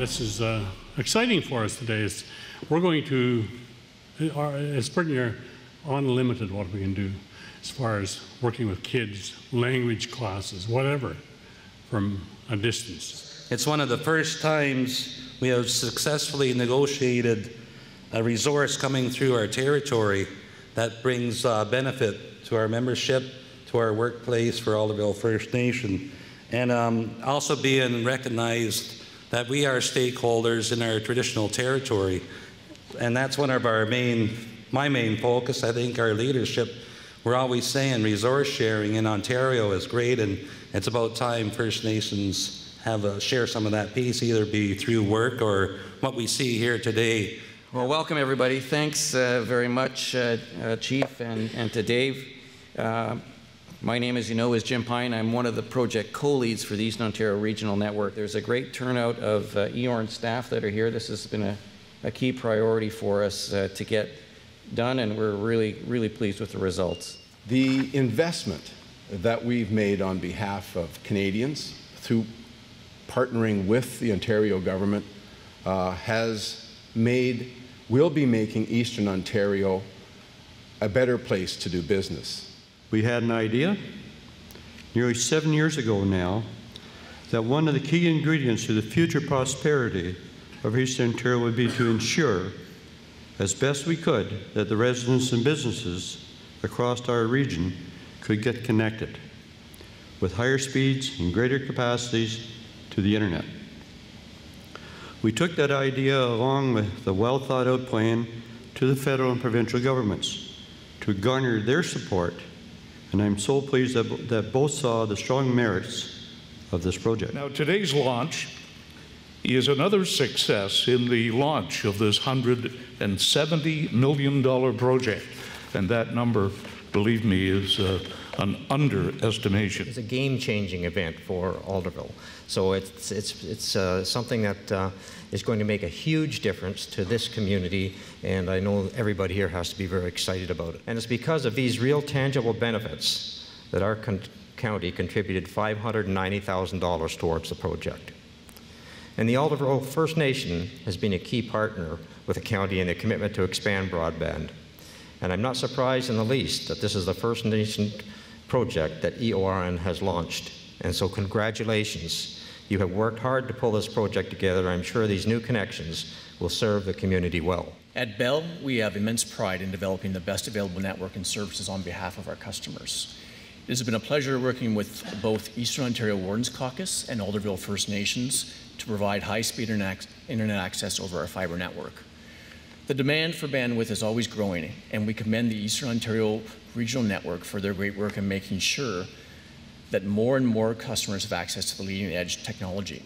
this is uh, exciting for us today. Is we're going to, it's pretty near unlimited what we can do as far as working with kids, language classes, whatever, from a distance. It's one of the first times we have successfully negotiated a resource coming through our territory that brings uh, benefit to our membership, to our workplace for Alderville First Nation, and um, also being recognized that we are stakeholders in our traditional territory. And that's one of our main, my main focus. I think our leadership, we're always saying resource sharing in Ontario is great, and it's about time First Nations have a, share some of that piece, either be through work or what we see here today well, welcome everybody. Thanks uh, very much, uh, uh, Chief, and, and to Dave. Uh, my name, as you know, is Jim Pine. I'm one of the project co-leads for the Eastern Ontario Regional Network. There's a great turnout of uh, EORN staff that are here. This has been a, a key priority for us uh, to get done, and we're really, really pleased with the results. The investment that we've made on behalf of Canadians through partnering with the Ontario government has made will be making Eastern Ontario a better place to do business. We had an idea nearly seven years ago now that one of the key ingredients to the future prosperity of Eastern Ontario would be to ensure, as best we could, that the residents and businesses across our region could get connected with higher speeds and greater capacities to the internet. We took that idea along with the well thought out plan to the federal and provincial governments to garner their support, and I'm so pleased that, that both saw the strong merits of this project. Now, today's launch is another success in the launch of this $170 million project. And that number, believe me, is uh, an underestimation. It's a game-changing event for Alderville. So it's, it's, it's uh, something that uh, is going to make a huge difference to this community, and I know everybody here has to be very excited about it. And it's because of these real tangible benefits that our con county contributed $590,000 towards the project. And the Alderville First Nation has been a key partner with the county in the commitment to expand broadband. And I'm not surprised in the least that this is the First Nation project that EORN has launched. And so congratulations. You have worked hard to pull this project together. I'm sure these new connections will serve the community well. At Bell, we have immense pride in developing the best available network and services on behalf of our customers. It has been a pleasure working with both Eastern Ontario Wardens Caucus and Alderville First Nations to provide high-speed internet access over our fiber network. The demand for bandwidth is always growing, and we commend the Eastern Ontario Regional Network for their great work in making sure that more and more customers have access to the leading edge technology.